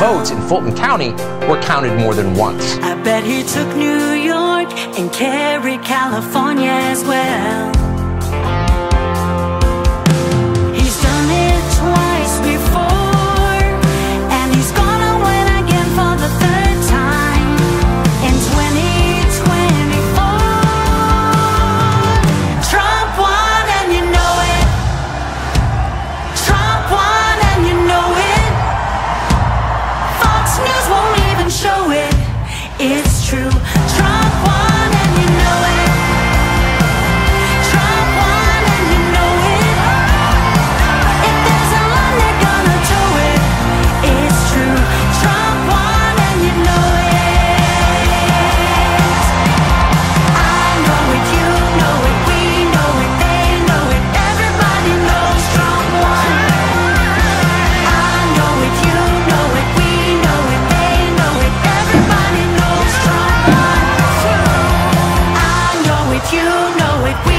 Votes in Fulton County were counted more than once. I bet he took New York and carried California as well. you know it. We